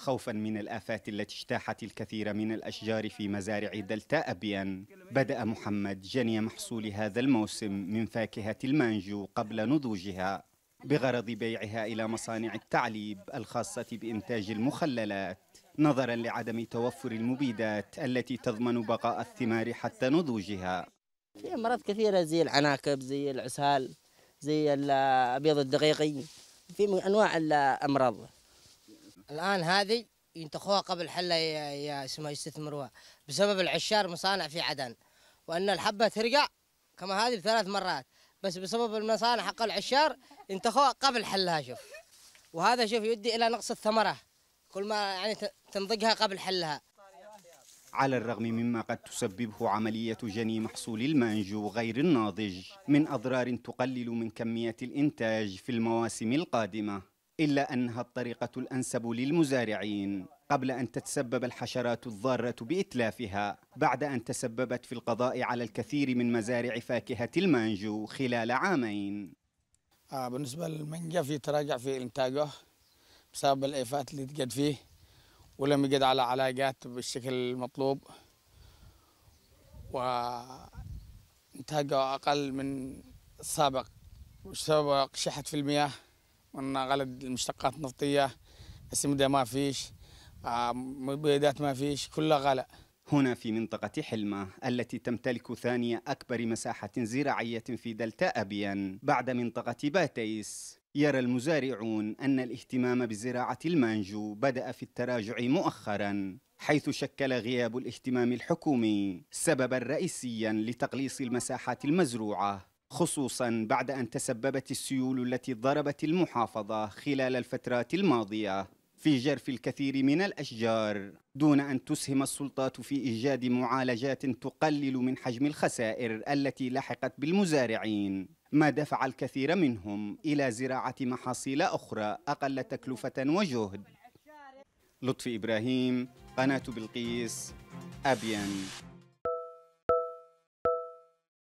خوفا من الآفات التي اجتاحت الكثير من الأشجار في مزارع دلتا أبين. بدأ محمد جني محصول هذا الموسم من فاكهة المانجو قبل نضوجها بغرض بيعها إلى مصانع التعليب الخاصة بإنتاج المخللات. نظرا لعدم توفر المبيدات التي تضمن بقاء الثمار حتى نضوجها. في أمراض كثيرة زي العناكب زي العسال زي الأبيض الدقيقي في أنواع الأمراض. الآن هذه ينتخوها قبل يا اسمها يستثمروها. بسبب العشار مصانع في عدن. وأن الحبة ترجع كما هذه ثلاث مرات. بس بسبب المصانع حق العشار ينتخوها قبل حلها شوف. وهذا شوف يؤدي إلى نقص الثمرة. كل ما يعني تنضجها قبل حلها. على الرغم مما قد تسببه عملية جني محصول المانجو غير الناضج من أضرار تقلل من كمية الإنتاج في المواسم القادمة. إلا أنها الطريقة الأنسب للمزارعين. قبل أن تتسبب الحشرات الضارة بإتلافها بعد أن تسببت في القضاء على الكثير من مزارع فاكهة المانجو خلال عامين. آه بالنسبة للمانجا في تراجع في إنتاجه بسبب الآفات اللي تجد فيه ولم يجد على علاقات بالشكل المطلوب. وإنتاجه أقل من السابق بسبب شحة في المياه. من غلاء المشتقات النفطية السمدة ما فيش آه، مبيدات ما فيش كلها غلا هنا في منطقة حلمة التي تمتلك ثاني أكبر مساحة زراعية في دلتا أبيان بعد منطقة باتيس. يرى المزارعون أن الاهتمام بزراعة المانجو بدأ في التراجع مؤخرا حيث شكل غياب الاهتمام الحكومي سببا رئيسيا لتقليص المساحات المزروعة. خصوصا بعد أن تسببت السيول التي ضربت المحافظة خلال الفترات الماضية في جرف الكثير من الأشجار دون أن تسهم السلطات في إيجاد معالجات تقلل من حجم الخسائر التي لحقت بالمزارعين. ما دفع الكثير منهم إلى زراعة محاصيل أخرى أقل تكلفة وجهد. لطفي إبراهيم قناة بلقيس أبين